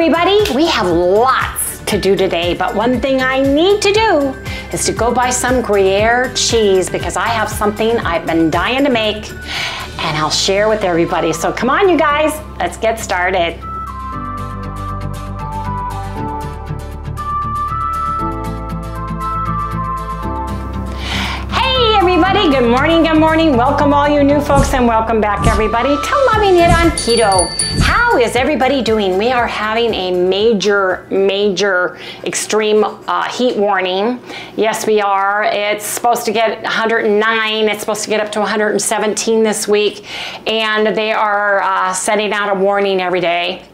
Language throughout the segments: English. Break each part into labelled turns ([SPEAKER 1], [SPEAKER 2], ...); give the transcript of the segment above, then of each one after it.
[SPEAKER 1] everybody. We have lots to do today, but one thing I need to do is to go buy some Gruyere cheese because I have something I've been dying to make and I'll share with everybody. So come on, you guys, let's get started. Everybody, good morning, good morning. Welcome all you new folks and welcome back everybody to Loving It on Keto. How is everybody doing? We are having a major, major extreme uh, heat warning. Yes, we are. It's supposed to get 109. It's supposed to get up to 117 this week. And they are uh, sending out a warning every day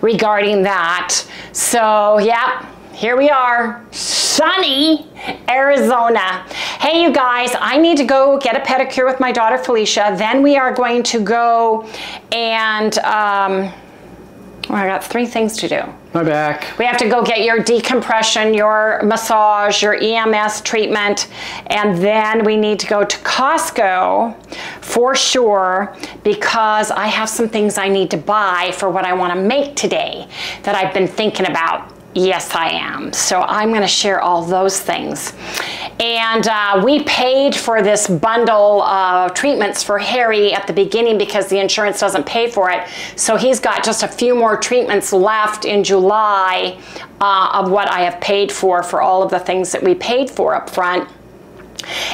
[SPEAKER 1] regarding that. So, yeah, here we are, sunny Arizona. Hey, you guys, I need to go get a pedicure with my daughter Felicia. Then we are going to go and, um, well, I got three things to do.
[SPEAKER 2] My back.
[SPEAKER 1] We have to go get your decompression, your massage, your EMS treatment, and then we need to go to Costco for sure because I have some things I need to buy for what I want to make today that I've been thinking about. Yes, I am. So I'm going to share all those things. And uh, we paid for this bundle of treatments for Harry at the beginning because the insurance doesn't pay for it. So he's got just a few more treatments left in July uh, of what I have paid for for all of the things that we paid for up front.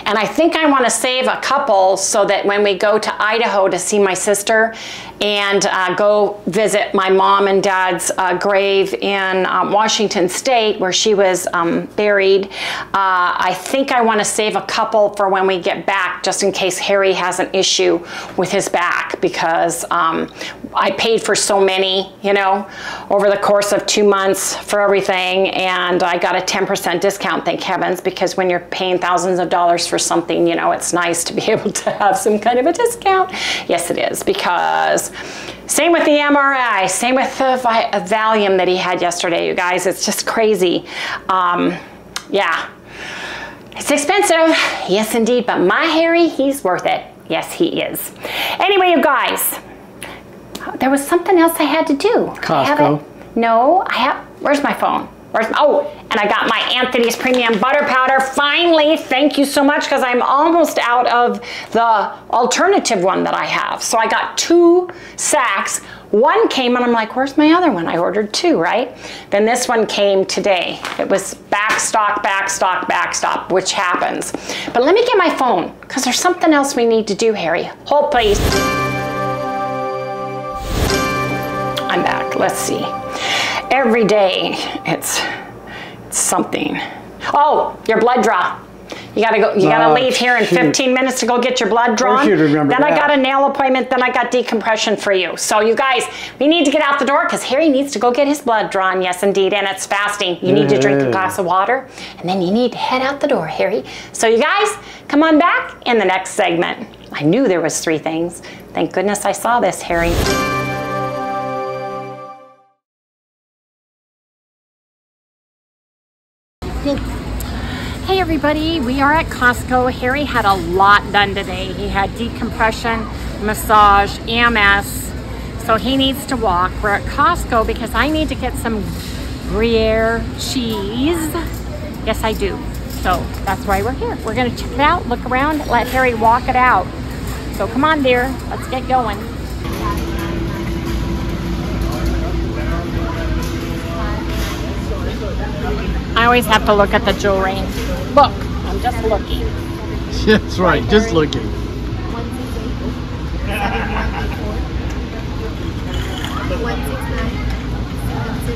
[SPEAKER 1] And I think I want to save a couple so that when we go to Idaho to see my sister and uh, go visit my mom and dad's uh, grave in um, Washington State where she was um, buried, uh, I think I want to save a couple for when we get back just in case Harry has an issue with his back because um, I paid for so many, you know, over the course of two months for everything and I got a 10% discount, thank heavens, because when you're paying thousands of dollars for something, you know, it's nice to be able to have some kind of a discount. Yes, it is, because same with the MRI, same with the Valium that he had yesterday, you guys. It's just crazy. Um, yeah, it's expensive. Yes, indeed, but my Harry, he's worth it. Yes, he is. Anyway, you guys, there was something else I had to do.
[SPEAKER 2] Costco.
[SPEAKER 1] I no, I have, where's my phone? Where's, oh, and I got my Anthony's Premium Butter Powder. Finally, thank you so much because I'm almost out of the alternative one that I have. So I got two sacks. One came and I'm like, where's my other one? I ordered two, right? Then this one came today. It was back stock, back stock, back stock, which happens. But let me get my phone because there's something else we need to do, Harry. Hold please. I'm back. Let's see. Every day it's, it's something. Oh, your blood draw. You gotta go. You gotta
[SPEAKER 2] Oh,
[SPEAKER 1] leave here in
[SPEAKER 2] shoot.
[SPEAKER 1] 15 minutes to go get your blood drawn.
[SPEAKER 2] remember
[SPEAKER 1] then I got a nail appointment. Then I got decompression for you. So you guys, we need to get out the door because Harry needs to go get his blood drawn. Yes, indeed, and it's fasting. You need to drink a glass of water, and then you need to head out the door, Harry. So you guys, come on back in the next segment. I knew there was three things. Thank goodness I saw this, Harry. Everybody, we are at Costco. Harry had a lot done today. He had decompression, massage, EMS, so he needs to walk. We're at Costco because I need to get some Gruyere cheese. Yes, I do. So that's why we're here. We're gonna check it out, look around, let Harry walk it out. So come on dear, let's get going. I always have to look at the jewelry. Look, I'm just looking.
[SPEAKER 2] That's right, just looking.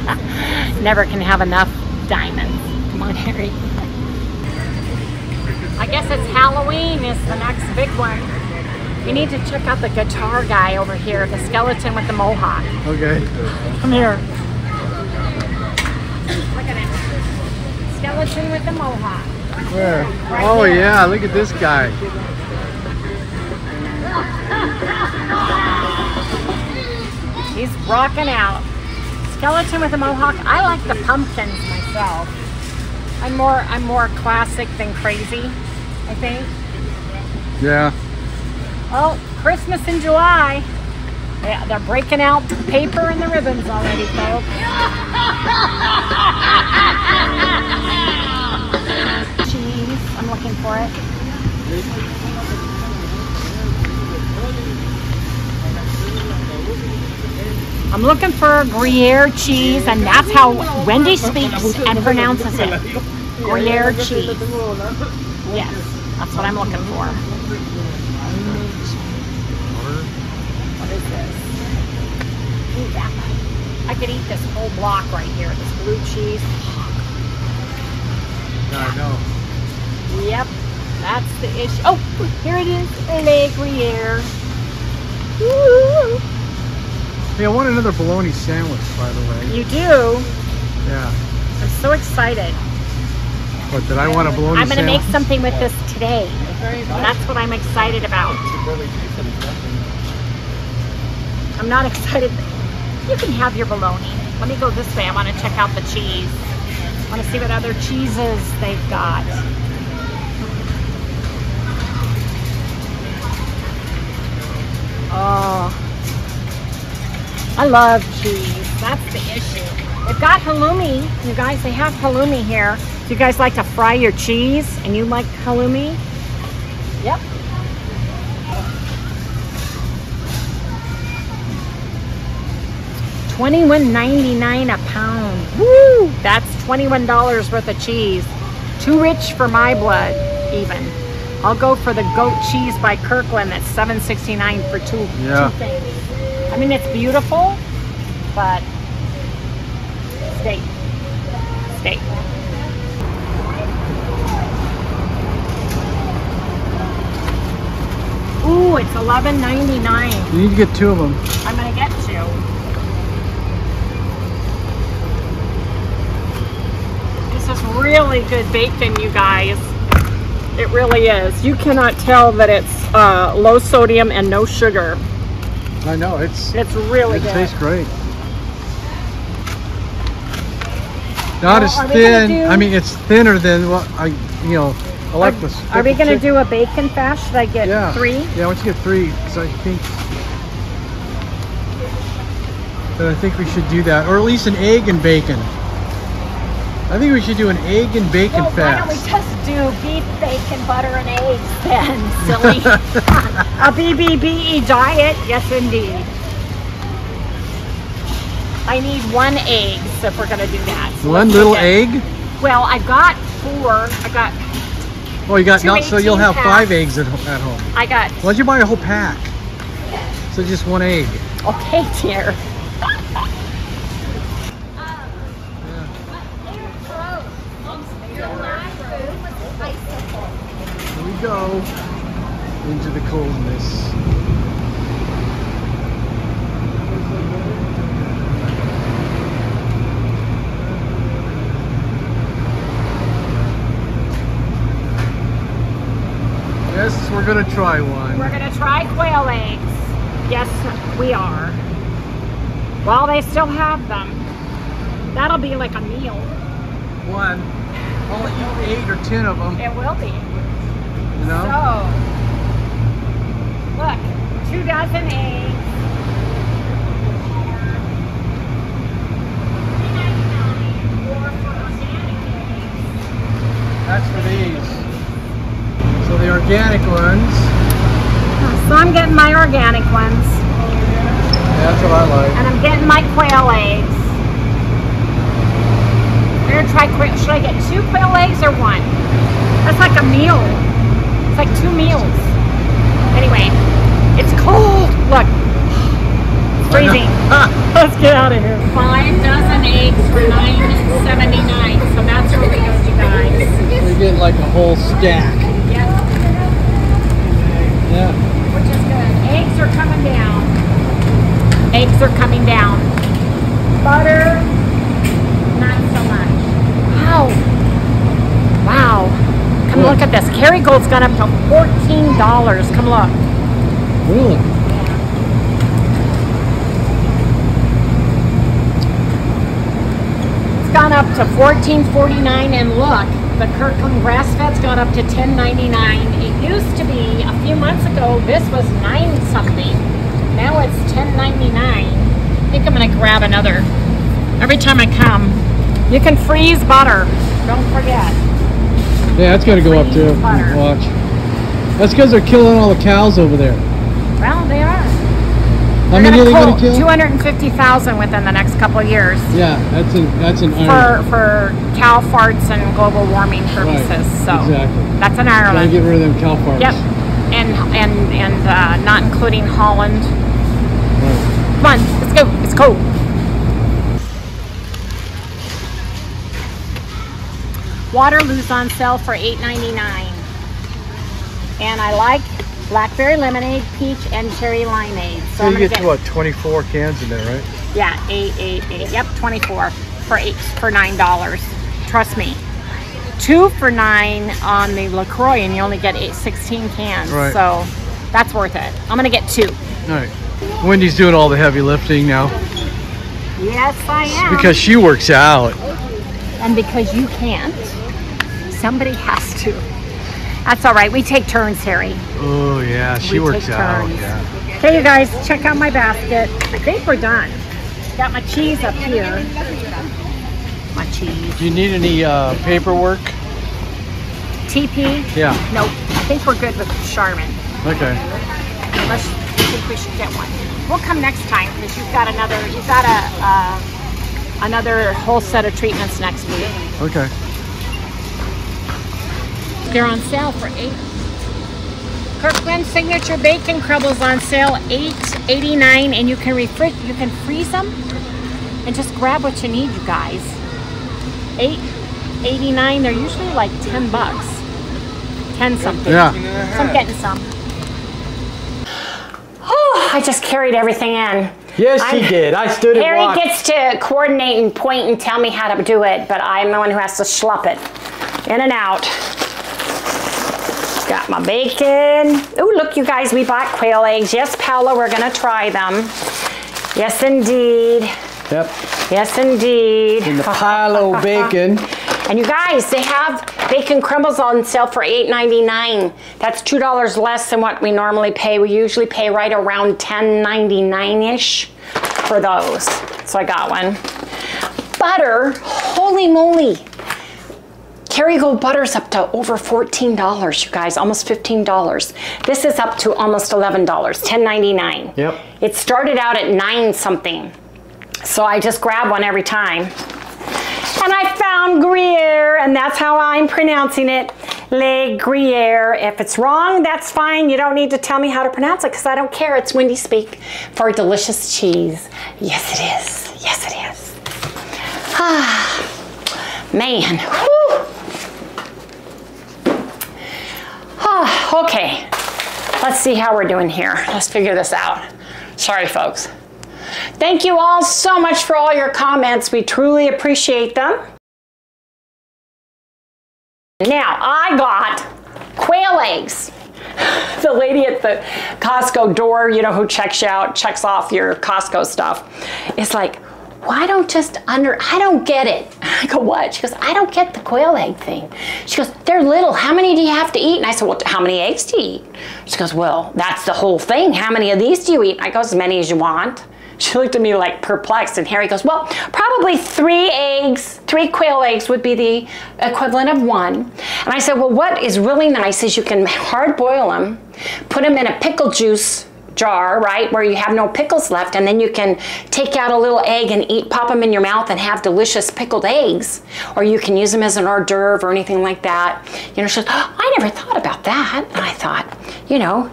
[SPEAKER 1] Never can have enough diamonds. Come on, Harry. I guess it's Halloween is the next big one. We need to check out the guitar guy over here, the skeleton with the mohawk.
[SPEAKER 2] Okay.
[SPEAKER 1] Come here. Look at him. Skeleton with the mohawk.
[SPEAKER 2] Where? Oh yeah, look at this guy.
[SPEAKER 1] He's rocking out. Skeleton with a mohawk. I like the pumpkins myself. I'm more I'm more classic than crazy, I think.
[SPEAKER 2] Yeah.
[SPEAKER 1] Oh, Christmas in July. Yeah, they're breaking out paper and the ribbons already, folks. I'm looking for it. I'm looking for Gruyere cheese, and that's how Wendy speaks and pronounces it. Gruyere cheese. Yes, that's what I'm looking for. What is this? I could eat this whole block right here, this blue cheese.
[SPEAKER 2] Yeah, I know.
[SPEAKER 1] Yep, that's the issue. Oh, here it is, Le Gruyere. Woo!
[SPEAKER 2] Hey, I want another bologna sandwich, by the way.
[SPEAKER 1] You do?
[SPEAKER 2] Yeah.
[SPEAKER 1] I'm so excited.
[SPEAKER 2] But did I want a bologna
[SPEAKER 1] I'm going to make something with this today. That's what I'm excited about. I'm not excited. You can have your bologna. Let me go this way. I want to check out the cheese. I want to see what other cheeses they've got. Oh, I love cheese. That's the issue. They've got halloumi. You guys, they have halloumi here. Do you guys like to fry your cheese and you like halloumi? Yep. Twenty-one ninety-nine a pound. Woo! That's twenty-one dollars worth of cheese. Too rich for my blood, even. I'll go for the goat cheese by Kirkland. That's seven sixty-nine for two,
[SPEAKER 2] Yeah.
[SPEAKER 1] two things. I mean, it's beautiful, but steak, steak. Ooh, it's eleven ninety-nine.
[SPEAKER 2] You need to get two of them.
[SPEAKER 1] I'm gonna get two. This is really good bacon, you guys. It really is. You cannot tell that it's uh, low sodium and no sugar.
[SPEAKER 2] I know, it's
[SPEAKER 1] It's really
[SPEAKER 2] it
[SPEAKER 1] good.
[SPEAKER 2] tastes great. Not
[SPEAKER 1] Well,
[SPEAKER 2] as
[SPEAKER 1] are we gonna
[SPEAKER 2] thin.
[SPEAKER 1] do-
[SPEAKER 2] I mean, it's thinner than what I, you know, I like
[SPEAKER 1] Are-
[SPEAKER 2] this.
[SPEAKER 1] Are we gonna do a bacon fast? Should I get
[SPEAKER 2] Yeah.
[SPEAKER 1] three?
[SPEAKER 2] Yeah, you get three? Because I think, but I think we should do that, or at least an egg and bacon. I think we should do an egg and bacon
[SPEAKER 1] Well, why don't we just do beef, bacon, butter, and eggs then, silly? a BBBE E diet? Yes, indeed. I need one egg so if we're going to do that. So
[SPEAKER 2] One little egg.
[SPEAKER 1] Well, I've got four. I got,
[SPEAKER 2] Oh, you got not so you'll
[SPEAKER 1] 18
[SPEAKER 2] have five eggs at, at home.
[SPEAKER 1] I got,
[SPEAKER 2] Why don't you buy a whole pack? So just one egg.
[SPEAKER 1] okay, dear.
[SPEAKER 2] The coldness. Yes, we're gonna try one.
[SPEAKER 1] We're going to try quail eggs. Yes, we are. While they still have them. That'll be like a meal.
[SPEAKER 2] One. I'll eat eight or ten of them.
[SPEAKER 1] It will be.
[SPEAKER 2] You know.
[SPEAKER 1] So, two dozen eggs.
[SPEAKER 2] That's for these. So the organic ones.
[SPEAKER 1] So I'm getting my organic ones,
[SPEAKER 2] That's what I like.
[SPEAKER 1] and I'm getting my quail eggs. We're gonna try quail. Should I get two quail eggs or one? That's like a meal. It's like two meals. Anyway, cold. Look, it's freezing. Ah. Let's get out of here. Five dozen eggs for nine seventy nine. So that's where we go, you guys.
[SPEAKER 2] We're getting like a whole stack.
[SPEAKER 1] Yep,
[SPEAKER 2] Yeah.
[SPEAKER 1] which is good. Eggs are coming down. Eggs are coming down. Butter, not so much. Wow. Wow. Come
[SPEAKER 2] Look.
[SPEAKER 1] look at this. Kerrygold's gone up to $14. Come look.
[SPEAKER 2] Really?
[SPEAKER 1] It's gone up to $14.49 and look, the Kirkland grass fed's gone up to $10.99. It used to be a few months ago, this was nine something. Now it's $10.99. I think I'm gonna grab another. Every time I come, you can freeze butter. Don't forget.
[SPEAKER 2] Yeah, that's got to go up too.
[SPEAKER 1] Butter.
[SPEAKER 2] Watch. That's because they're killing all the cows over there.
[SPEAKER 1] Well, they are.
[SPEAKER 2] How are going to kill?
[SPEAKER 1] 250,000 within the next couple of years
[SPEAKER 2] Yeah, that's an that's an
[SPEAKER 1] for
[SPEAKER 2] iron.
[SPEAKER 1] for cow farts and global warming purposes.
[SPEAKER 2] Right,
[SPEAKER 1] So
[SPEAKER 2] exactly.
[SPEAKER 1] that's in
[SPEAKER 2] Gotta
[SPEAKER 1] Ireland.
[SPEAKER 2] get rid of them cow farts.
[SPEAKER 1] Yep. And and and uh, not including Holland.
[SPEAKER 2] Right.
[SPEAKER 1] Come on, let's go. It's cold. Waterloo's on sale for $8.99. And I like blackberry lemonade, peach, and cherry limeade. So,
[SPEAKER 2] So you get to what 24 cans in there, right?
[SPEAKER 1] Yeah, eight, eight, eight. Yep, 24 for eight for nine dollars. Trust me. Two for nine on the LaCroix, and you only get eight, 16 cans.
[SPEAKER 2] Right.
[SPEAKER 1] So that's worth it. I'm gonna get two.
[SPEAKER 2] All right. Wendy's doing all the heavy lifting now
[SPEAKER 1] Yes, I am.
[SPEAKER 2] because she works out.
[SPEAKER 1] and because you can't, somebody has to. That's all right. We take turns, Harry.
[SPEAKER 2] Oh yeah, she
[SPEAKER 1] We
[SPEAKER 2] works out. Yeah.
[SPEAKER 1] Okay, you guys, check out my basket. I think we're done. Got my cheese up here. My cheese.
[SPEAKER 2] Do you need any uh, paperwork?
[SPEAKER 1] TP.
[SPEAKER 2] Yeah.
[SPEAKER 1] Nope. I think we're good with Charmin.
[SPEAKER 2] Okay.
[SPEAKER 1] Unless you think we should get one. We'll come next time because you've got another. You've got a uh, another whole set of treatments next week.
[SPEAKER 2] Okay.
[SPEAKER 1] They're on sale for eight. Kirkland Signature Bacon Crumbles on sale, eight eighty nine, and you can refri- you can freeze them and just grab what you need, you guys. Eight eighty nine. They're usually like ten bucks, ten something.
[SPEAKER 2] Yeah.
[SPEAKER 1] So I'm getting some. Oh, I just carried everything in.
[SPEAKER 2] Yes,
[SPEAKER 1] I'm-
[SPEAKER 2] she did. I stood and
[SPEAKER 1] Harry gets to coordinate and point and tell me how to do it, but I'm the one who has to schlup it in and out. Got my bacon. Oh, look, you guys, we bought quail eggs. Yes, Paula, we're gonna try them. Yes, indeed.
[SPEAKER 2] Yep.
[SPEAKER 1] Yes, indeed.
[SPEAKER 2] In the pile of bacon.
[SPEAKER 1] And you guys, they have bacon crumbles on sale for $8.99. That's $2 less than what we normally pay. We usually pay right around $10.99-ish for those. So I got one. Butter, holy moly. Kerrygold butter's up to over $14, you guys, almost $15. This is up to almost $11, $10.99.
[SPEAKER 2] Yep.
[SPEAKER 1] It started out at nine something. So I just grab one every time. And I found Gruyere, and that's how I'm pronouncing it. Le Gruyere. If it's wrong, that's fine. You don't need to tell me how to pronounce it because I don't care. It's Wendy speak for delicious cheese. Yes, it is. Yes, it is. Ah, man. Whew. Ah, okay. Let's see how we're doing here. Let's figure this out. Sorry, folks. Thank you all so much for all your comments. We truly appreciate them. Now, I got quail eggs. The lady at the Costco door, you know, who checks you out, checks off your Costco stuff, is like, why don't just under, I don't get it. I go, what? She goes, I don't get the quail egg thing. She goes, they're little. How many do you have to eat? And I said, well, how many eggs do you eat? She goes, well, that's the whole thing. How many of these do you eat? I go, as many as you want. She looked at me like perplexed, and Harry goes, Well, probably three eggs, three quail eggs would be the equivalent of one. And I said, Well, what is really nice is you can hard boil them, put them in a pickle juice jar, right, where you have no pickles left, and then you can take out a little egg and eat, pop them in your mouth and have delicious pickled eggs. Or you can use them as an hors d'oeuvre or anything like that. You know, she goes, oh, I never thought about that. And I thought, you know,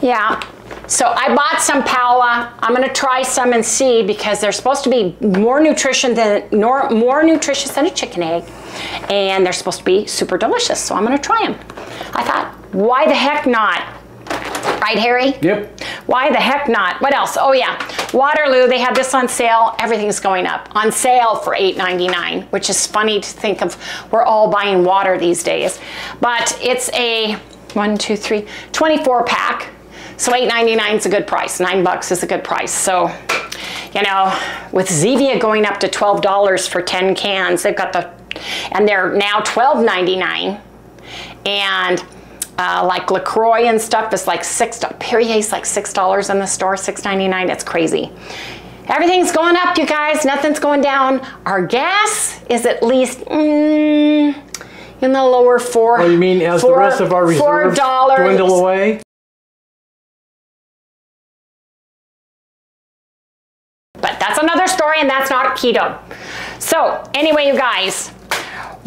[SPEAKER 1] yeah. So I bought some Paula. I'm gonna try some and see because they're supposed to be more nutrition than nor, more nutritious than a chicken egg, and they're supposed to be super delicious. So I'm gonna try them. I thought, why the heck not? Right, Harry?
[SPEAKER 2] Yep.
[SPEAKER 1] Why the heck not? What else? Oh yeah, Waterloo. They have this on sale. Everything's going up on sale for $8.99, which is funny to think of. We're all buying water these days, but it's a one, two, three, 24 pack. So $8.99 is a good price. Nine bucks is a good price. So, you know, with Zevia going up to $12 for 10 cans, they've got the, and they're now $12.99. And uh, like LaCroix and stuff is like six, Perrier's like $6 in the store, $6.99. It's crazy. Everything's going up, you guys. Nothing's going down. Our gas is at least mm, in the lower four.
[SPEAKER 2] Oh, you mean as
[SPEAKER 1] four,
[SPEAKER 2] the rest of our reserves dwindle away?
[SPEAKER 1] But that's another story, and that's not keto. So anyway, you guys,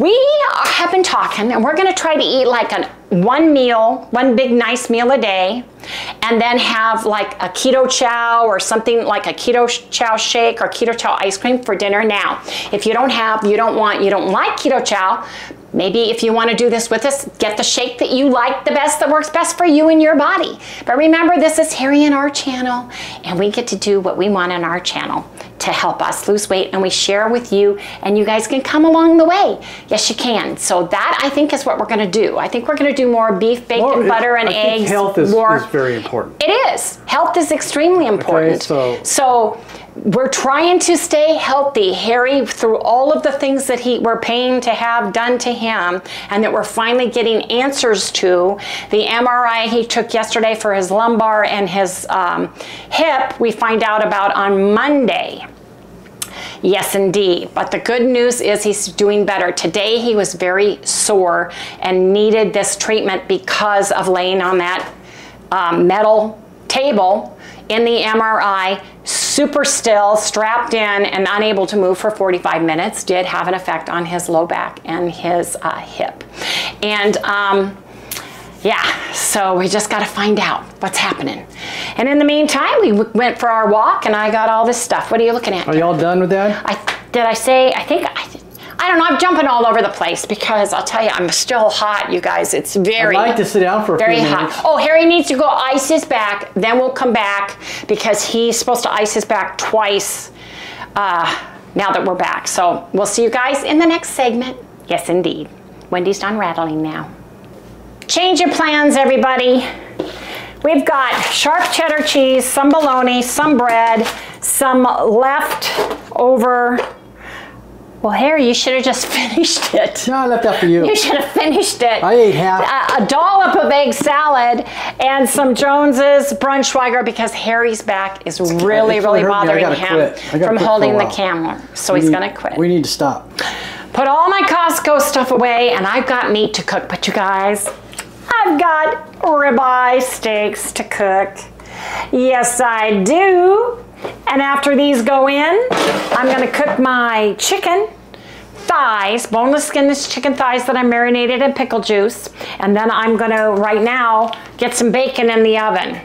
[SPEAKER 1] we have been talking, and we're going to try to eat like an one meal, one big nice meal a day, and then have like a keto chow or something like a keto chow shake or keto chow ice cream for dinner now. If you don't have, you don't want, you don't like keto chow, Maybe if you want to do this with us, get the shake that you like the best, that works best for you and your body. But remember, this is Harry and our channel, and we get to do what we want on our channel to help us lose weight, and we share with you, and you guys can come along the way. Yes, you can. So that, I think, is what we're going to do. I think we're going to do more beef, bacon,
[SPEAKER 2] it-
[SPEAKER 1] butter, and
[SPEAKER 2] I
[SPEAKER 1] eggs.
[SPEAKER 2] health is,
[SPEAKER 1] more,
[SPEAKER 2] is very important.
[SPEAKER 1] it is. Health is extremely important.
[SPEAKER 2] so-
[SPEAKER 1] so we're trying to stay healthy. Harry, through all of the things that he we're paying to have done to him, and that we're finally getting answers to. The MRI he took yesterday for his lumbar and his um, hip, we find out about on Monday. Yes, indeed. But the good news is he's doing better. Today he was very sore and needed this treatment because of laying on that um, metal table in the MRI, super still, strapped in, and unable to move for 45 minutes. Did have an effect on his low back and his uh, hip. And um, yeah, so we just got to find out what's happening. And in the meantime, we w- went for our walk, and I got all this stuff. What are you looking at?
[SPEAKER 2] Are y'all done with that?
[SPEAKER 1] I did I say I think I I don't know. I'm jumping all over the place because I'll tell you I'm still hot, you guys. It's very
[SPEAKER 2] I'd like to sit down for a
[SPEAKER 1] very
[SPEAKER 2] few
[SPEAKER 1] hot. Oh, Harry needs to go ice his back. Then we'll come back because he's supposed to ice his back twice. Uh, now that we're back, so we'll see you guys in the next segment. Yes, indeed. Wendy's done rattling now. Change your plans, everybody. We've got sharp cheddar cheese, some bologna, some bread, some left over. Well, Harry, you should have just finished it.
[SPEAKER 2] No, I left that for you.
[SPEAKER 1] You should have finished it.
[SPEAKER 2] I ate half.
[SPEAKER 1] A, a dollop of egg salad and some Jones's Braunschweiger because Harry's back is really, really
[SPEAKER 2] really hurting me. I
[SPEAKER 1] bothering him
[SPEAKER 2] quit. I gotta
[SPEAKER 1] from
[SPEAKER 2] quit for a
[SPEAKER 1] holding the camera. So
[SPEAKER 2] We
[SPEAKER 1] he's going to quit.
[SPEAKER 2] We need to stop.
[SPEAKER 1] Put all my Costco stuff away and I've got meat to cook. But you guys, I've got ribeye steaks to cook. Yes, I do. And after these go in, I'm gonna cook my chicken thighs, boneless skinless chicken thighs that I marinated in pickle juice. And then I'm gonna, right now, get some bacon in the oven.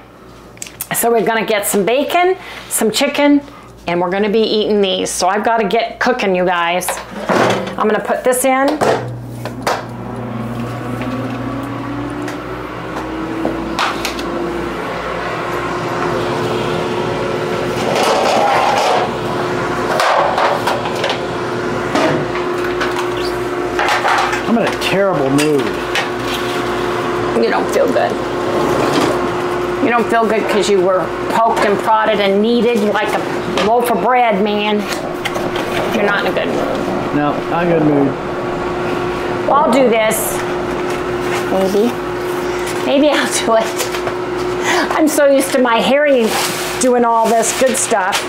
[SPEAKER 1] So we're gonna get some bacon, some chicken, and we're gonna be eating these. So I've gotta get cooking, you guys. I'm gonna put this in
[SPEAKER 2] a terrible mood.
[SPEAKER 1] You don't feel good. You don't feel good because you were poked and prodded and kneaded like a loaf of bread, man. You're not in a good mood.
[SPEAKER 2] No, I'm in a good mood.
[SPEAKER 1] Well, I'll do this. Maybe. Maybe I'll do it. I'm so used to my Harry doing all this good stuff.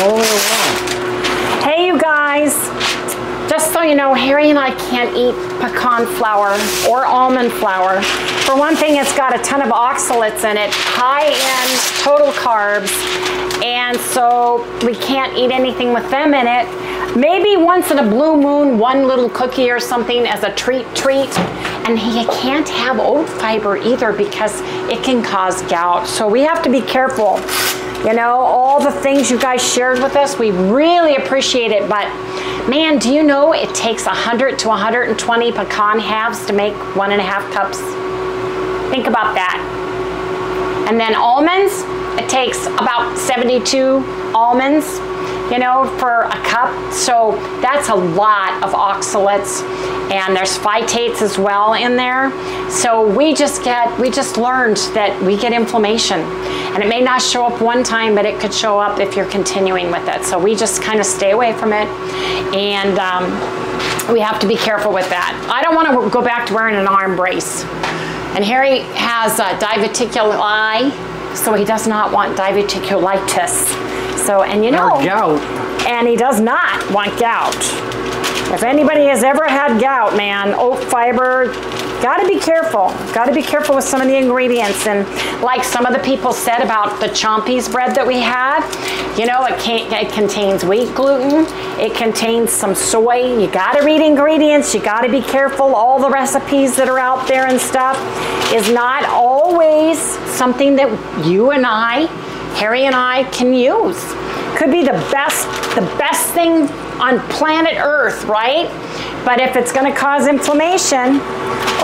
[SPEAKER 2] All the way around.
[SPEAKER 1] Hey, you guys. Just so you know, Harry and I can't eat pecan flour or almond flour. For one thing, it's got a ton of oxalates in it, high end total carbs, and so we can't eat anything with them in it. Maybe once in a blue moon, one little cookie or something as a treat treat. And he can't have oat fiber either because it can cause gout. So we have to be careful. You know, all the things you guys shared with us, we really appreciate it. But man, do you know it takes 100 to 120 pecan halves to make one and a half cups? Think about that. And then almonds, it takes about 72 almonds, you know, for a cup. So that's a lot of oxalates. And there's phytates as well in there. So we just get, we just learned that we get inflammation. And it may not show up one time, but it could show up if you're continuing with it. So we just kind of stay away from it. And um, we have to be careful with that. I don't want to go back to wearing an arm brace. And Harry has uh, diverticuli, so he does not want diverticulitis. So, and you know,
[SPEAKER 2] Or gout.
[SPEAKER 1] and he does not want gout. If anybody has ever had gout, man, oat fiber, gotta be careful. Gotta be careful with some of the ingredients. And like some of the people said about the Chompies bread that we had, you know, it, can, it contains wheat gluten, it contains some soy. You gotta read ingredients, you gotta be careful. All the recipes that are out there and stuff is not always something that you and I, Harry and I, can use could be the best the best thing on planet earth right but if it's going to cause inflammation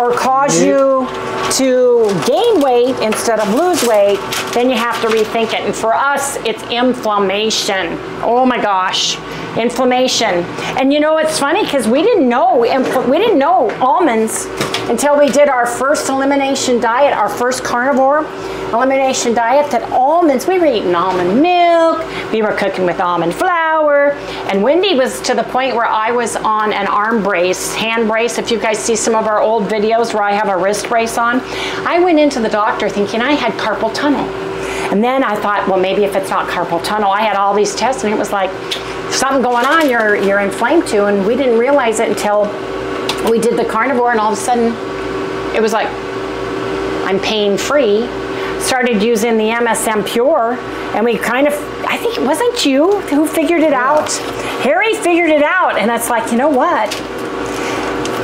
[SPEAKER 1] or cause you to gain weight instead of lose weight then you have to rethink it. And for us it's inflammation. Oh my gosh inflammation and you know it's funny because we didn't know we didn't know almonds until we did our first elimination diet our first carnivore elimination diet that almonds, we were eating almond milk, we were cooking with almond flour, and Wendy was to the point where I was on an arm brace, hand brace. If you guys see some of our old videos where I have a wrist brace on, I went into the doctor thinking I had carpal tunnel. And then I thought, well, maybe if it's not carpal tunnel, I had all these tests and it was like, something going on, you're, you're inflamed too. And we didn't realize it until we did the carnivore and all of a sudden it was like, I'm pain free started using the MSM Pure, and we kind of, I think it wasn't you who figured it out. Harry figured it out, and it's like, you know what?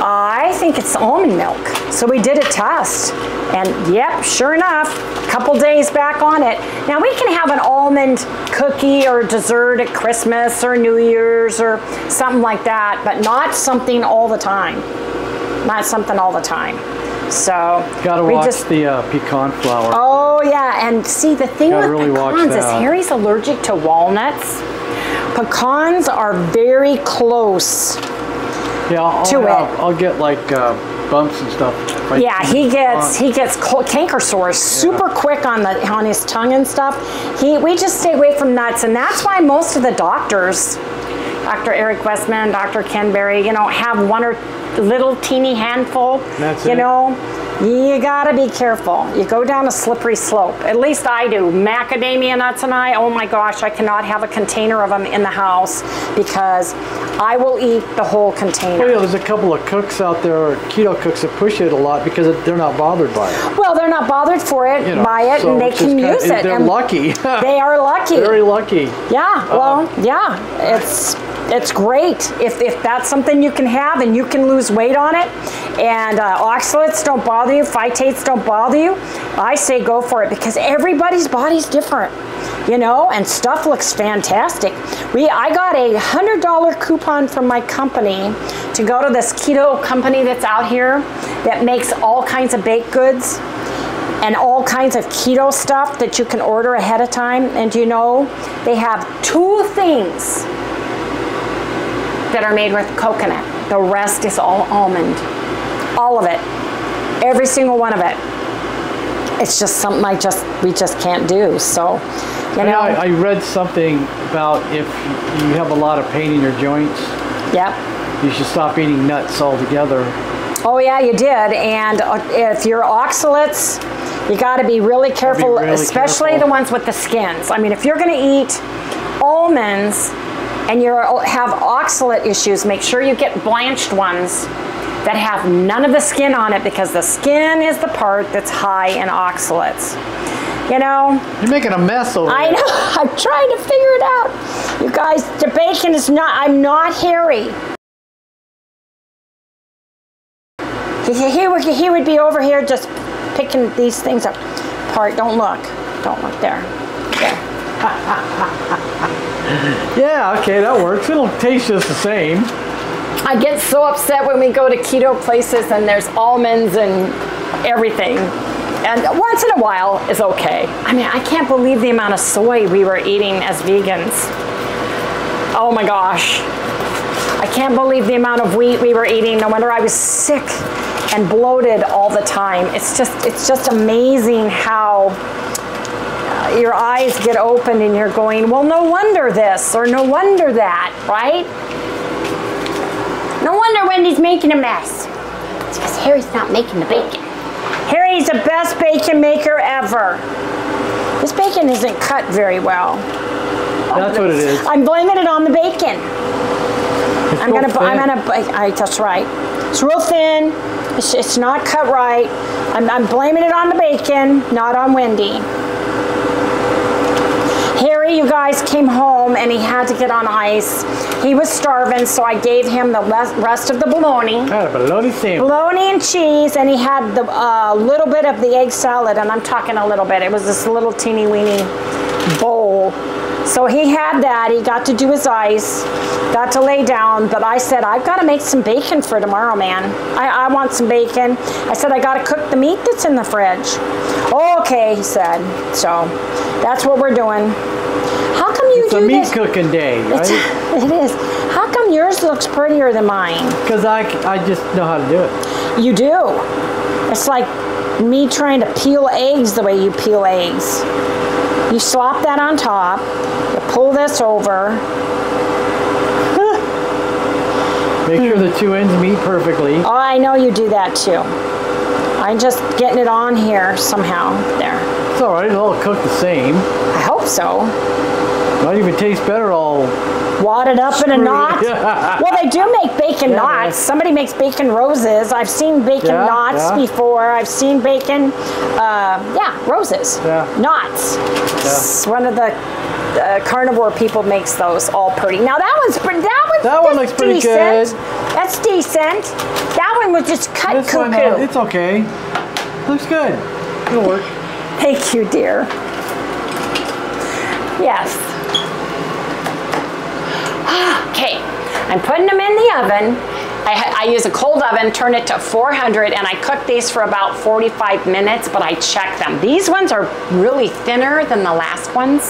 [SPEAKER 1] I think it's almond milk. So we did a test, and yep, sure enough, a couple days back on it. Now we can have an almond cookie or dessert at Christmas or New Year's or something like that, but not something all the time. Not something all the time. So
[SPEAKER 2] Gotta watch
[SPEAKER 1] just
[SPEAKER 2] the uh, pecan flour.
[SPEAKER 1] Oh yeah, and see the thing
[SPEAKER 2] Gotta
[SPEAKER 1] with
[SPEAKER 2] really
[SPEAKER 1] pecans is. Harry's allergic to walnuts. Pecans are very close.
[SPEAKER 2] yeah, I'll,
[SPEAKER 1] to
[SPEAKER 2] have-
[SPEAKER 1] it.
[SPEAKER 2] I'll get like uh, bumps and stuff.
[SPEAKER 1] Yeah, he
[SPEAKER 2] uh,
[SPEAKER 1] gets
[SPEAKER 2] pecan.
[SPEAKER 1] he gets canker sores super quick on the on his tongue and stuff. He we just stay away from nuts, and that's why most of the doctors, Dr. Eric Westman, Dr. Ken Berry, you know, have one or little teeny handful.
[SPEAKER 2] That's
[SPEAKER 1] you
[SPEAKER 2] it.
[SPEAKER 1] know. You gotta be careful. You go down a slippery slope. At least I do. Macadamia nuts and I, oh my gosh, I cannot have a container of them in the house because I will eat the whole container.
[SPEAKER 2] Oh, yeah, there's a couple of cooks out there, keto cooks that push it a lot because it, they're not bothered by it.
[SPEAKER 1] Well, they're not bothered for it,
[SPEAKER 2] You know,
[SPEAKER 1] by it,
[SPEAKER 2] so
[SPEAKER 1] and they can use
[SPEAKER 2] kinda-
[SPEAKER 1] it.
[SPEAKER 2] They're
[SPEAKER 1] and
[SPEAKER 2] lucky.
[SPEAKER 1] They are lucky.
[SPEAKER 2] Very lucky.
[SPEAKER 1] yeah. Uh, well, yeah. It's it's great if if that's something you can have and you can lose weight on it, and uh, oxalates don't bother you, phytates don't bother you. I say go for it because everybody's body's different. You know, and stuff looks fantastic. We, I got a hundred dollar coupon from my company to go to this keto company that's out here that makes all kinds of baked goods and all kinds of keto stuff that you can order ahead of time. And you know, they have two things that are made with coconut. The rest is all almond. All of it. Every single one of it. It's just something I just we just can't do. So, you know,
[SPEAKER 2] I, I read something about if you have a lot of pain in your joints,
[SPEAKER 1] yep.
[SPEAKER 2] you should stop eating nuts altogether.
[SPEAKER 1] Oh yeah, you did. And uh, if you're oxalates, you got to be really careful,
[SPEAKER 2] really
[SPEAKER 1] especially
[SPEAKER 2] careful.
[SPEAKER 1] the ones with the skins. I mean, if you're going to eat almonds and you have oxalate issues, make sure you get blanched ones that have none of the skin on it because the skin is the part that's high in oxalates. You know,
[SPEAKER 2] You're making a mess over
[SPEAKER 1] here.
[SPEAKER 2] I
[SPEAKER 1] know. I'm trying to figure it out. You guys, the bacon is not. I'm not Harry. He, he, he would, he would be over here just picking these things apart. Don't look. Don't look there. There.
[SPEAKER 2] Yeah, okay, that works. It'll taste just the same.
[SPEAKER 1] I get so upset when we go to keto places and there's almonds and everything. And once in a while is okay. I mean, I can't believe the amount of soy we were eating as vegans. Oh my gosh. I can't believe the amount of wheat we were eating. No wonder I was sick and bloated all the time. It's just it's just amazing how your eyes get opened and you're going, well, no wonder this or no wonder that, right? No wonder Wendy's making a mess? It's because Harry's not making the bacon. Harry's the best bacon maker ever. This bacon isn't cut very well.
[SPEAKER 2] That's what it is.
[SPEAKER 1] I'm blaming it on the bacon.
[SPEAKER 2] It's
[SPEAKER 1] I'm gonna, I'm gonna, I, that's right. It's real thin. It's, it's not cut right. I'm, I'm blaming it on the bacon, not on Wendy. Harry, you guys came home and he had to get on ice. He was starving, so I gave him the rest of the bologna,
[SPEAKER 2] I had a bologna sandwich.
[SPEAKER 1] bologna and cheese, and he had the uh, little bit of the egg salad. And I'm talking a little bit. It was this little teeny weeny bowl. So he had that. He got to do his ice, got to lay down. But I said, I've got to make some bacon for tomorrow, man. I, I want some bacon. I said, I got to cook the meat that's in the fridge. Okay, he said. So that's what we're doing. How come you
[SPEAKER 2] It's
[SPEAKER 1] do
[SPEAKER 2] a meat
[SPEAKER 1] this?
[SPEAKER 2] cooking day,
[SPEAKER 1] It's-
[SPEAKER 2] right?
[SPEAKER 1] it is. How come yours looks prettier than mine?
[SPEAKER 2] Because I, I just know how to do it.
[SPEAKER 1] You do. It's like me trying to peel eggs the way you peel eggs. You slop that on top, you pull this over.
[SPEAKER 2] Make sure the two ends meet perfectly.
[SPEAKER 1] Oh, I know you do that too. I'm just getting it on here somehow. There.
[SPEAKER 2] It's all right. It'll all cook the same.
[SPEAKER 1] I hope so.
[SPEAKER 2] Might even taste better all.
[SPEAKER 1] Wadded up in a knot. well, they do make bacon
[SPEAKER 2] Yeah,
[SPEAKER 1] knots.
[SPEAKER 2] man.
[SPEAKER 1] Somebody makes bacon roses. I've seen bacon
[SPEAKER 2] Yeah,
[SPEAKER 1] knots
[SPEAKER 2] yeah.
[SPEAKER 1] before. I've seen bacon, uh, yeah, roses.
[SPEAKER 2] Yeah.
[SPEAKER 1] Knots. It's One of the uh, carnivore people makes those all pretty. Now that one's pretty. That one's
[SPEAKER 2] That one looks pretty
[SPEAKER 1] decent.
[SPEAKER 2] good.
[SPEAKER 1] That's decent. That one was just cut
[SPEAKER 2] This
[SPEAKER 1] cuckoo.
[SPEAKER 2] one, uh, it's okay. Looks good. It'll work.
[SPEAKER 1] Thank you, dear. Yes. Okay, I'm putting them in the oven. I, I use a cold oven, turn it to 400, and I cook these for about 45 minutes, but I check them. These ones are really thinner than the last ones,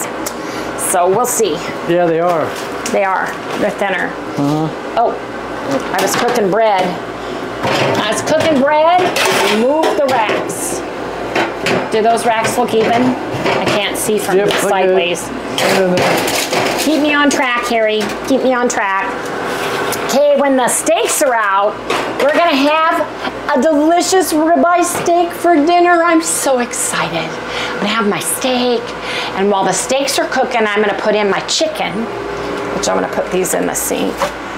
[SPEAKER 1] so we'll see.
[SPEAKER 2] Yeah, they are.
[SPEAKER 1] They are, they're thinner. Huh? Oh, I was cooking bread. I was cooking bread, move the racks. Do those racks look even? I can't see from
[SPEAKER 2] Yep,
[SPEAKER 1] sideways.
[SPEAKER 2] Put it in there.
[SPEAKER 1] Keep me on track, Harry. Keep me on track. Okay, when the steaks are out, we're gonna have a delicious ribeye steak for dinner. I'm so excited. I'm gonna have my steak, and while the steaks are cooking, I'm gonna put in my chicken, which I'm gonna put these in the sink.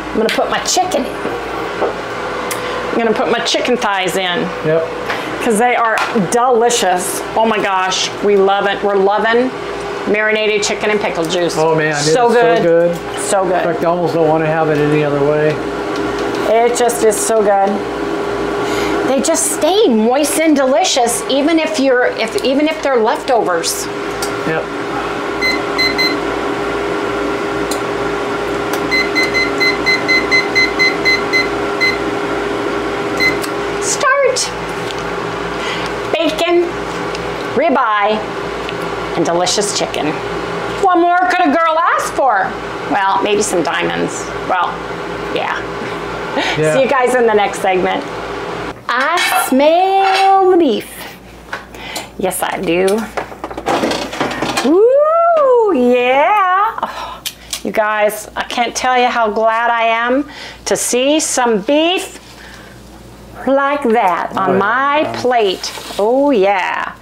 [SPEAKER 1] I'm gonna put my chicken. I'm gonna put my chicken thighs in
[SPEAKER 2] Yep.
[SPEAKER 1] because they are delicious. Oh my gosh, we love it. We're loving marinated chicken and pickle juice.
[SPEAKER 2] Oh man,
[SPEAKER 1] so good,
[SPEAKER 2] so good.
[SPEAKER 1] so
[SPEAKER 2] In
[SPEAKER 1] good.
[SPEAKER 2] fact, I almost don't want to have it any other way.
[SPEAKER 1] It just is so good. They just stay moist and delicious, even if you're if even if they're leftovers.
[SPEAKER 2] Yep.
[SPEAKER 1] Start. Bacon, ribeye, and delicious chicken. What more could a girl ask for? Well, maybe some diamonds. Well, yeah.
[SPEAKER 2] Yeah.
[SPEAKER 1] See you guys in the next segment. I smell the beef. Yes, I do. Ooh, yeah. Oh, you guys, I can't tell you how glad I am to see some beef like that on my plate. Oh, yeah.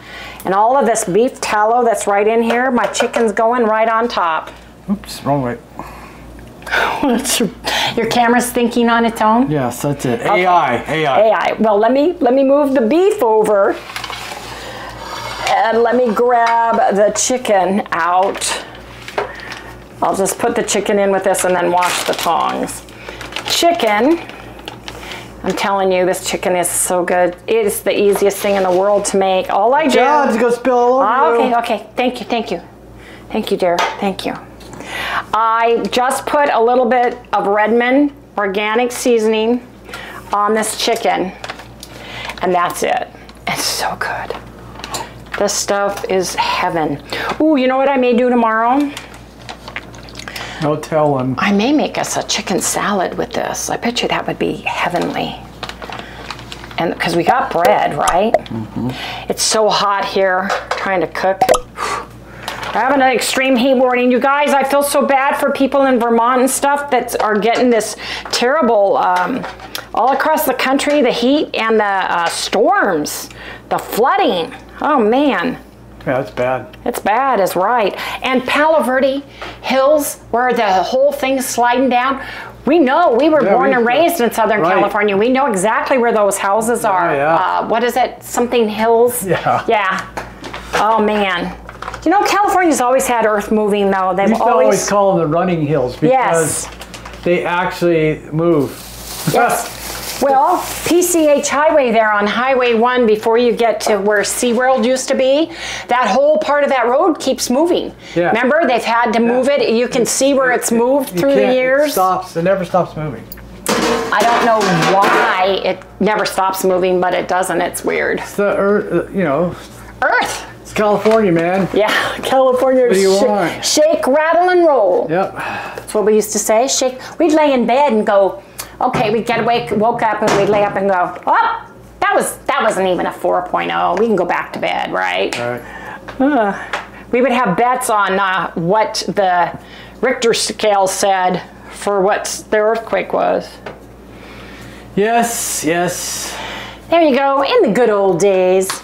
[SPEAKER 1] And all of this beef tallow that's right in here, my chicken's going right on top.
[SPEAKER 2] Oops, wrong way.
[SPEAKER 1] What's your, your camera's thinking on its own?
[SPEAKER 2] Yes, that's it. AI. AI.
[SPEAKER 1] AI. Well, let me let me move the beef over, and let me grab the chicken out. I'll just put the chicken in with this and then wash the tongs. Chicken. I'm telling you, this chicken is so good. It is the easiest thing in the world to make. All I do.
[SPEAKER 2] John's gonna spill all over
[SPEAKER 1] ah,
[SPEAKER 2] you.
[SPEAKER 1] okay, okay. Thank you, thank you. Thank you, dear. Thank you. I just put a little bit of Redmond organic seasoning on this chicken, and that's it. It's so good. This stuff is heaven. Ooh, you know what I may do tomorrow?
[SPEAKER 2] No telling.
[SPEAKER 1] I may make us a chicken salad with this. I bet you that would be heavenly. And because we got bread, right? It's so hot here trying to cook. having an extreme heat warning. You guys, I feel so bad for people in Vermont and stuff that are getting this terrible, um, all across the country, the heat and the uh, storms, the flooding. Oh man.
[SPEAKER 2] Yeah, that's bad.
[SPEAKER 1] It's bad, it's right. And Palo Verde Hills, where the whole thing's sliding down, we know. We were
[SPEAKER 2] Yeah,
[SPEAKER 1] born
[SPEAKER 2] we-
[SPEAKER 1] and raised in Southern
[SPEAKER 2] right.
[SPEAKER 1] California. We know exactly where those houses are.
[SPEAKER 2] yeah.
[SPEAKER 1] Uh, what is it? Something Hills?
[SPEAKER 2] Yeah.
[SPEAKER 1] Yeah. Oh, man. You know, California's always had earth moving, though. They've
[SPEAKER 2] always
[SPEAKER 1] always.
[SPEAKER 2] call them the running hills because
[SPEAKER 1] Yes.
[SPEAKER 2] they actually move.
[SPEAKER 1] Yes. Well, PCH Highway there on Highway 1 before you get to where SeaWorld used to be, that whole part of that road keeps moving.
[SPEAKER 2] Yeah.
[SPEAKER 1] Remember, they've had to move it. You can see where it's moved
[SPEAKER 2] You
[SPEAKER 1] through the
[SPEAKER 2] can't- It
[SPEAKER 1] years.
[SPEAKER 2] stops. It never stops moving.
[SPEAKER 1] I don't know why it never stops moving, but it doesn't. It's weird.
[SPEAKER 2] It's the earth, uh, you know,
[SPEAKER 1] Earth.
[SPEAKER 2] It's California, man.
[SPEAKER 1] Yeah, California.
[SPEAKER 2] What do you want?
[SPEAKER 1] Shake, rattle, and roll.
[SPEAKER 2] Yep.
[SPEAKER 1] That's what we used to say. Shake. We'd lay in bed and go. Okay, we'd get awake, woke up, and we'd lay up and go. Oh, that was that wasn't even a 4.0. We can go back to bed, right?
[SPEAKER 2] All right.
[SPEAKER 1] We would have bets on uh, what the Richter scale said for what the earthquake was.
[SPEAKER 2] Yes, yes.
[SPEAKER 1] There you go, in the good old days.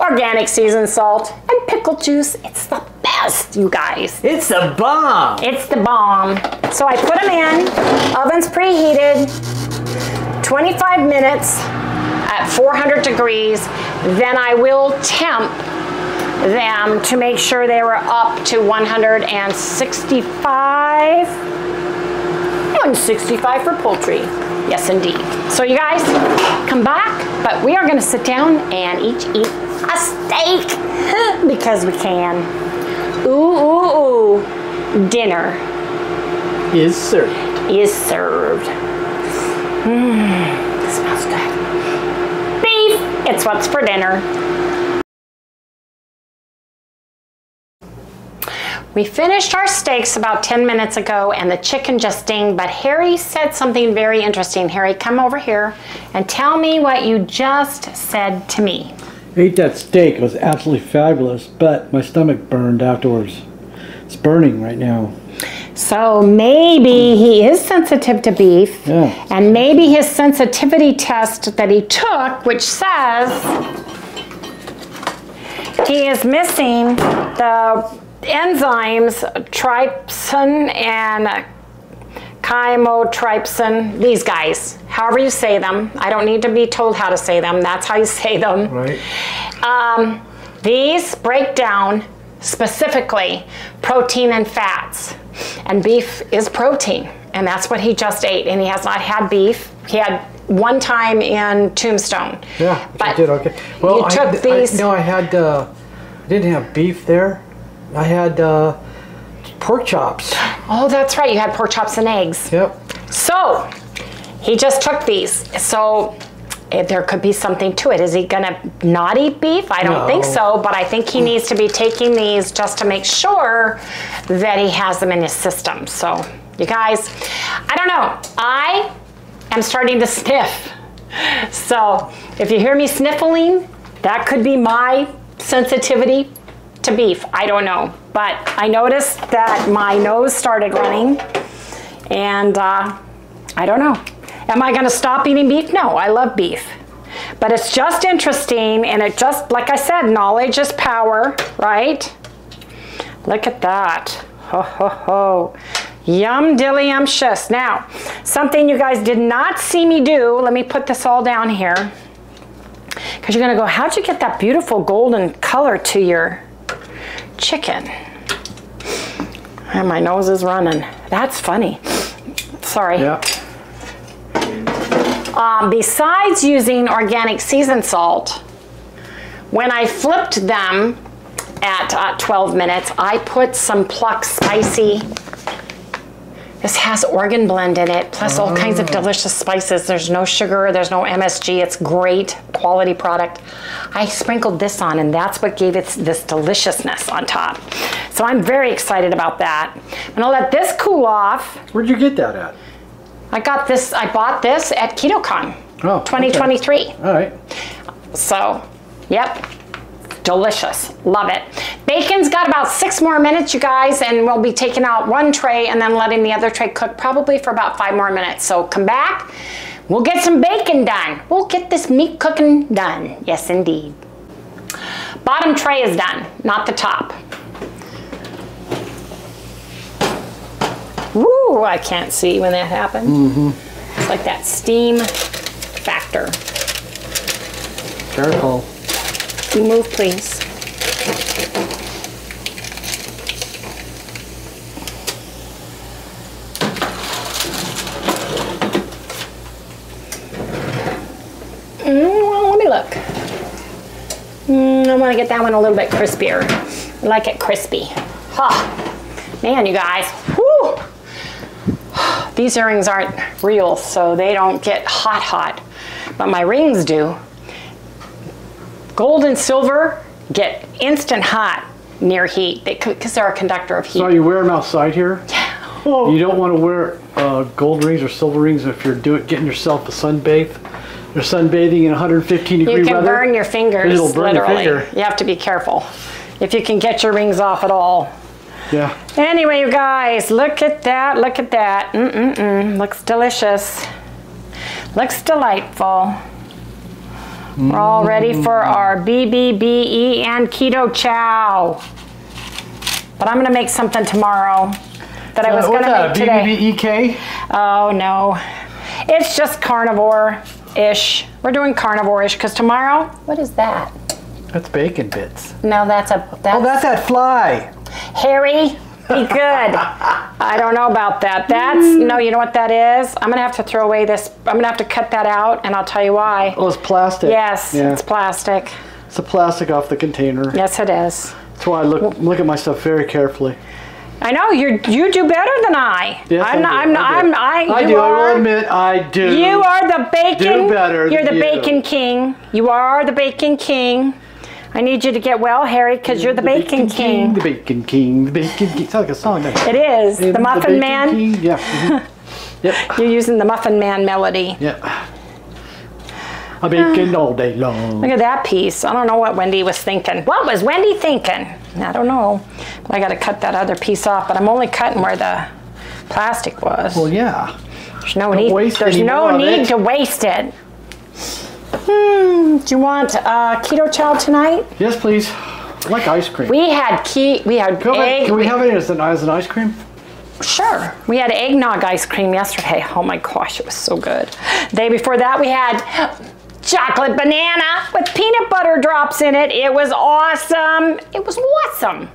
[SPEAKER 1] Organic seasoned salt and pickle juice. It's the best, you guys.
[SPEAKER 2] It's the bomb.
[SPEAKER 1] It's the bomb. So I put them in, oven's preheated, 25 minutes at 400 degrees. Then I will temp them to make sure they were up to 165. 165 for poultry. Yes, indeed. So you guys, come back, but we are gonna sit down and each eat a steak because we can. Ooh, ooh, ooh. Dinner
[SPEAKER 2] Is served.
[SPEAKER 1] is served. Mmm, smells good. Beef, it's what's for dinner. We finished our steaks about 10 minutes ago and the chicken just dinged, but Harry said something very interesting. Harry, come over here and tell me what you just said to me.
[SPEAKER 3] Ate that steak. It was absolutely fabulous, but my stomach burned afterwards. It's burning right now.
[SPEAKER 1] So maybe he is sensitive to beef,
[SPEAKER 3] Yeah.
[SPEAKER 1] and maybe his sensitivity test that he took, which says he is missing the enzymes trypsin and chymotrypsin, these guys, however you say them. I don't need to be told how to say them, that's how you say them.
[SPEAKER 2] Right.
[SPEAKER 1] Um, these break down specifically protein and fats, and beef is protein, and that's what he just ate. And he has not had beef. He had one time in Tombstone.
[SPEAKER 2] Yeah, I did okay. Well,
[SPEAKER 1] you
[SPEAKER 2] I,
[SPEAKER 1] took
[SPEAKER 2] I-
[SPEAKER 1] these.
[SPEAKER 2] no, I had. Uh, I didn't have beef there. I had uh, pork chops.
[SPEAKER 1] Oh, that's right. You had pork chops and eggs.
[SPEAKER 2] Yep.
[SPEAKER 1] So he just took these. So eh, there could be something to it. Is he gonna not eat beef? I don't think so, but I think he needs to be taking these just to make sure that he has them in his system. So you guys, I don't know. I am starting to sniff. So if you hear me sniffling, that could be my sensitivity to beef. I don't know. But I noticed that my nose started running and uh, I don't know. Am I going to stop eating beef? No, I love beef. But it's just interesting, and it just, like I said, knowledge is power, right? Look at that. Ho, ho, ho. Yum dilliumptious. Now, something you guys did not see me do, let me put this all down here. Because you're going to go, how'd you get that beautiful golden color to your chicken? And my nose is running. That's funny. Sorry.
[SPEAKER 2] Yeah.
[SPEAKER 1] Um, besides using organic seasoned salt, when I flipped them at uh, 12 minutes, I put some pluck spicy. This has organ blend in it, plus all kinds of oh. delicious spices. There's no sugar, there's no MSG. It's great quality product. I sprinkled this on, and that's what gave it this deliciousness on top. So I'm very excited about that. I'm gonna let this cool off.
[SPEAKER 2] Where'd you get that at?
[SPEAKER 1] I got this, I bought this at KetoCon
[SPEAKER 2] Oh, okay.
[SPEAKER 1] 2023.
[SPEAKER 2] All right.
[SPEAKER 1] So, yep. Delicious. Love it. Bacon's got about six more minutes, you guys, and we'll be taking out one tray and then letting the other tray cook probably for about five more minutes. So come back. We'll get some bacon done. We'll get this meat cooking done. Yes, indeed. Bottom tray is done, not the top. Woo, I can't see when that happened.
[SPEAKER 2] Mm-hmm.
[SPEAKER 1] It's like that steam factor.
[SPEAKER 2] Careful.
[SPEAKER 1] You move, please. Mm, let me look. I want to get that one a little bit crispier. I like it crispy. Ha! Man, you guys. These earrings aren't real, so they don't get hot, hot. But my rings do. Gold and silver get instant hot near heat because they're a conductor of heat.
[SPEAKER 2] So you wear them outside here? Yeah. You don't want to wear uh, gold rings or silver rings if you're doing getting yourself a sunbathe. You're sunbathing in 115 degree weather.
[SPEAKER 1] You can
[SPEAKER 2] weather.
[SPEAKER 1] burn your fingers,
[SPEAKER 2] It'll burn your
[SPEAKER 1] literally.
[SPEAKER 2] finger.
[SPEAKER 1] You have to be careful if you can get your rings off at all.
[SPEAKER 2] Yeah.
[SPEAKER 1] Anyway, you guys, look at that, look at that. Mm-mm-mm, looks delicious. Looks delightful. We're all ready for our BBBE E and keto chow. But I'm gonna make something tomorrow that I was
[SPEAKER 2] Uh,
[SPEAKER 1] gonna
[SPEAKER 2] that?
[SPEAKER 1] make today.
[SPEAKER 2] BBBEK?
[SPEAKER 1] Oh no, it's just carnivore-ish. We're doing carnivore-ish because tomorrow, what is that?
[SPEAKER 2] That's bacon bits.
[SPEAKER 1] No, that's a that's,
[SPEAKER 2] Oh, that's that fly.
[SPEAKER 1] Harry. Be good. I don't know about that. That's no. You know what that is? I'm gonna have to throw away this. I'm gonna have to cut that out, and I'll tell you why.
[SPEAKER 2] Oh, it's plastic.
[SPEAKER 1] Yes,
[SPEAKER 2] Yeah.
[SPEAKER 1] it's plastic.
[SPEAKER 2] It's a plastic off the container.
[SPEAKER 1] Yes, it is.
[SPEAKER 2] That's why I look look at my stuff very carefully.
[SPEAKER 1] I know you. You do better than I.
[SPEAKER 2] Yes,
[SPEAKER 1] I'm
[SPEAKER 2] I
[SPEAKER 1] not.
[SPEAKER 2] do,
[SPEAKER 1] I'm
[SPEAKER 2] I
[SPEAKER 1] not.
[SPEAKER 2] do.
[SPEAKER 1] I'm. I.
[SPEAKER 2] I do. I will admit I do.
[SPEAKER 1] You are the bacon.
[SPEAKER 2] Do better
[SPEAKER 1] You're the
[SPEAKER 2] you.
[SPEAKER 1] bacon king. You are the bacon king. I need you to get well, Harry, because you're the, bacon, king.
[SPEAKER 2] The bacon king. The bacon king. Sounds like a song. it?
[SPEAKER 1] It is the Muffin
[SPEAKER 2] bacon
[SPEAKER 1] Man.
[SPEAKER 2] King. Yeah. mhm. yep.
[SPEAKER 1] You're using the Muffin Man melody.
[SPEAKER 2] Yeah. A bacon all day long.
[SPEAKER 1] Look at that piece. I don't know what Wendy was thinking. What was Wendy thinking? I don't know. I got to cut that other piece off, but I'm only cutting where the plastic was.
[SPEAKER 2] Well, yeah.
[SPEAKER 1] There's no need.
[SPEAKER 2] waste
[SPEAKER 1] There's no need
[SPEAKER 2] it.
[SPEAKER 1] to waste it. Hmm. Do you want uh, keto chow tonight?
[SPEAKER 2] Yes, please. I like ice cream.
[SPEAKER 1] We had key. We had
[SPEAKER 2] Can we-
[SPEAKER 1] egg.
[SPEAKER 2] Can we have it as an, as an ice cream?
[SPEAKER 1] Sure. We had eggnog ice cream yesterday. Oh my gosh, it was so good. The day before that, we had chocolate banana with peanut butter drops in it. It was awesome. It was awesome.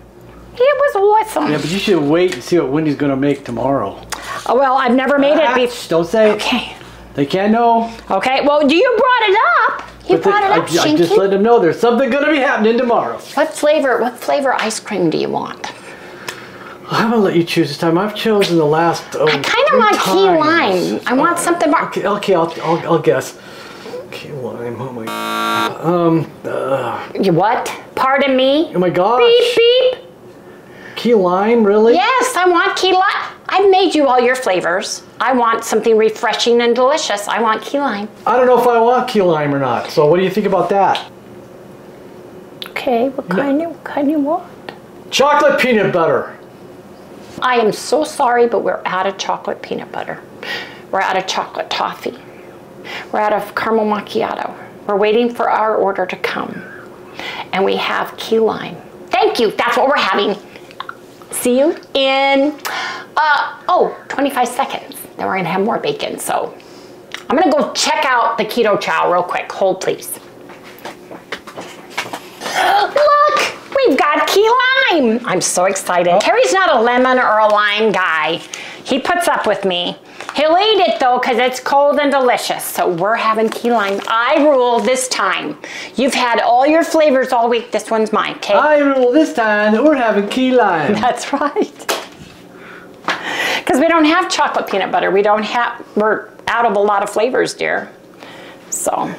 [SPEAKER 1] It was awesome.
[SPEAKER 2] Yeah, but you should wait and see what Wendy's gonna make tomorrow.
[SPEAKER 1] Oh, well, I've never made it
[SPEAKER 2] Ah,
[SPEAKER 1] before.
[SPEAKER 2] Don't say.
[SPEAKER 1] Okay.
[SPEAKER 2] They can't know.
[SPEAKER 1] Okay. Well, you brought it up. You
[SPEAKER 2] But
[SPEAKER 1] brought it
[SPEAKER 2] I,
[SPEAKER 1] up,
[SPEAKER 2] I just let them know there's something gonna be happening tomorrow.
[SPEAKER 1] What flavor? What flavor ice cream do you want?
[SPEAKER 2] I'm gonna let you choose this time. I've chosen the last. Oh,
[SPEAKER 1] I kind of want key lime. I want something more.
[SPEAKER 2] Okay, okay, I'll, I'll, I'll guess. Key lime. Oh my. Um. Uh,
[SPEAKER 1] You what? Pardon me.
[SPEAKER 2] oh my gosh.
[SPEAKER 1] Beep beep.
[SPEAKER 2] Key lime, really?
[SPEAKER 1] Yes, I want key lime. I've made you all your flavors. I want something refreshing and delicious. I want key lime.
[SPEAKER 2] I don't know if I want key lime or not. So what do you think about that?
[SPEAKER 1] Okay, what kind, of, what kind you want?
[SPEAKER 2] Chocolate peanut butter.
[SPEAKER 1] I am so sorry, but we're out of chocolate peanut butter. We're out of chocolate toffee. We're out of caramel macchiato. We're waiting for our order to come. And we have key lime. Thank you. That's what we're having. See you in, uh, oh, 25 seconds. Then we're to have more bacon. So I'm going to go check out the keto chow real quick. Hold, please. Look, we've got key lime. I'm so excited. Terry's not a lemon or a lime guy. He puts up with me. He'll eat it though because it's cold and delicious. So we're having key lime. I rule this time. You've had all your flavors all week. This one's mine, okay?
[SPEAKER 2] I rule this time that we're having key lime.
[SPEAKER 1] That's right. Because we don't have chocolate peanut butter. We don't have, we're out of a lot of flavors, dear. So,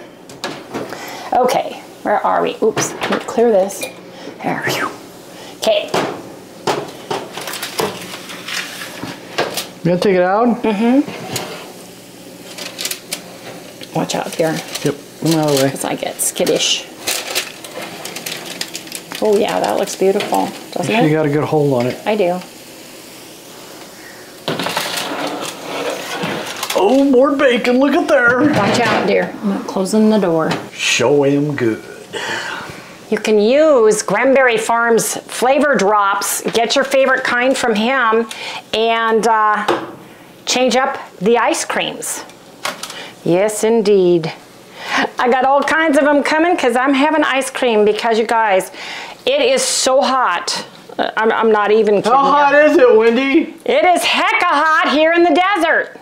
[SPEAKER 1] okay, where are we? Oops, clear this. There we go. Okay,
[SPEAKER 2] You gonna take it out? Mm-hmm.
[SPEAKER 1] watch out, dear,
[SPEAKER 2] Yep. Out of the way.
[SPEAKER 1] because I get skittish. Oh yeah, that looks beautiful, doesn't
[SPEAKER 3] You
[SPEAKER 1] it?
[SPEAKER 3] got a good hold on it.
[SPEAKER 1] I do.
[SPEAKER 3] Oh, more bacon. Look at there.
[SPEAKER 1] Watch out, dear. I'm not closing the door.
[SPEAKER 3] Show him good.
[SPEAKER 1] You can use Granberry Farms flavor drops. Get your favorite kind from him and uh, change up the ice creams. Yes, indeed. I got all kinds of them coming because I'm having ice cream because you guys, it is so hot. Uh, I'm, I'm not even kidding.
[SPEAKER 3] How
[SPEAKER 1] you.
[SPEAKER 3] hot is it, Wendy?
[SPEAKER 1] It is hecka hot here in the desert.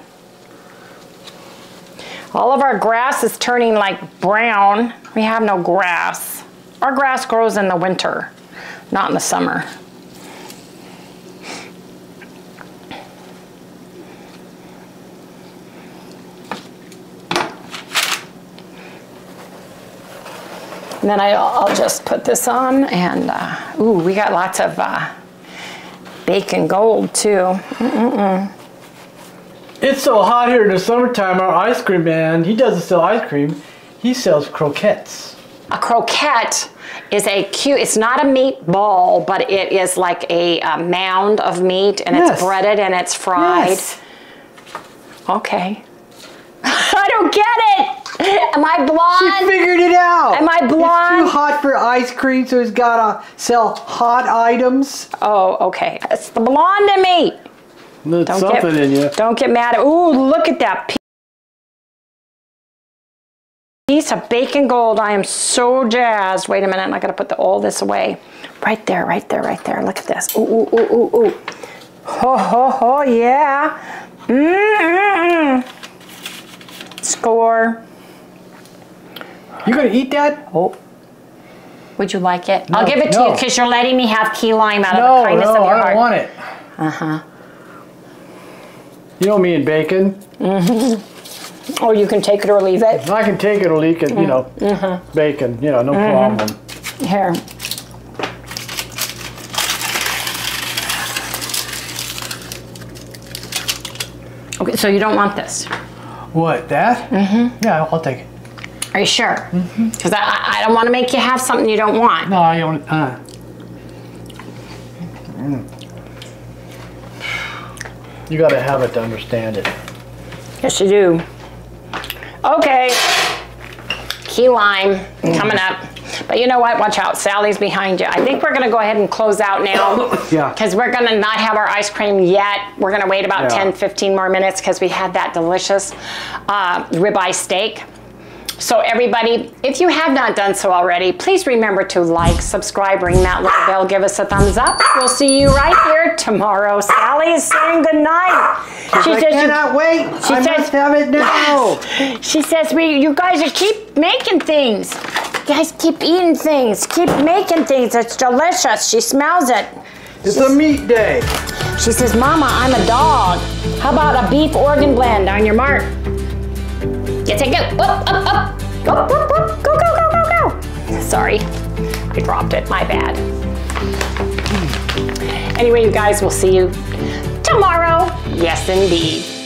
[SPEAKER 1] All of our grass is turning like brown. We have no grass. Our grass grows in the winter, not in the summer. And then I, I'll just put this on and, uh, ooh, we got lots of uh, bacon gold too.
[SPEAKER 3] It's so hot here in the summertime. Our ice cream man, he doesn't sell ice cream. He sells croquettes.
[SPEAKER 1] A croquette is a cute, it's not a meatball, but it is like a, uh mound of meat and
[SPEAKER 3] Yes.
[SPEAKER 1] it's breaded and it's fried.
[SPEAKER 3] Yes.
[SPEAKER 1] Okay. I don't get it. Am I blonde?
[SPEAKER 2] She
[SPEAKER 1] blonde?
[SPEAKER 2] figured it out.
[SPEAKER 1] Am I blonde?
[SPEAKER 2] It's too hot for ice cream, so he's gotta sell hot items.
[SPEAKER 1] Oh, okay. It's the blonde in me.
[SPEAKER 3] There's
[SPEAKER 1] Don't
[SPEAKER 3] something
[SPEAKER 1] get,
[SPEAKER 3] in you.
[SPEAKER 1] Don't get mad at. Ooh, look at that pi- piece of bacon gold. I am so jazzed. Wait a minute. I gotta put the, all this away. Right there, right there, right there. Look at this. Ooh, ooh, ooh, ooh, ooh. Ho, ho, ho, yeah. Mm-mm. Score.
[SPEAKER 2] You gonna eat that?
[SPEAKER 1] Oh. Would you like it? I'll give it to
[SPEAKER 2] no.
[SPEAKER 1] you because you're letting me have key lime out of the kindness
[SPEAKER 2] no,
[SPEAKER 1] of your heart.
[SPEAKER 2] No, I don't want it. Uh-huh.
[SPEAKER 3] You know me and bacon.
[SPEAKER 1] Or you can take it or leave it.
[SPEAKER 3] I can take it or leave it, you know.
[SPEAKER 1] Mm-hmm.
[SPEAKER 3] Bacon, you know, no problem.
[SPEAKER 1] Here. Okay, so you don't want this.
[SPEAKER 2] What, that? Mm-hmm. Yeah, I'll take it.
[SPEAKER 1] Are you sure? Because I, I I don't want to make you have something you don't want.
[SPEAKER 3] No, I don't. Uh. You gotta have it to understand it.
[SPEAKER 1] Yes, you do. Okay. Key lime coming up. But you know what? Watch out. Sally's behind you. I think we're going to go ahead and close out now.
[SPEAKER 2] Yeah.
[SPEAKER 1] Because we're going to not have our ice cream yet. We're going to wait about
[SPEAKER 3] Yeah.
[SPEAKER 1] 10, 15 more minutes because we had that delicious uh, ribeye steak. So everybody, if you have not done so already, please remember to like, subscribe, ring that little bell, give us a thumbs up. We'll see you right here tomorrow. Sally is saying good night. She
[SPEAKER 2] I
[SPEAKER 1] says you-
[SPEAKER 2] cannot wait.
[SPEAKER 1] She
[SPEAKER 2] I
[SPEAKER 1] says-
[SPEAKER 2] must have it now.
[SPEAKER 1] she says, "We, you guys are keep making things. You guys keep eating things. Keep making things. It's delicious. She smells it.
[SPEAKER 2] It's a meat day.
[SPEAKER 1] She says, Mama, I'm a dog. How about a beef organ blend on your mark? Get it, go. Up, up, up. Go, up, up, up. Go, go, go, go, go. Sorry, I dropped it. My bad. Anyway, you guys, we'll see you tomorrow. Yes, indeed.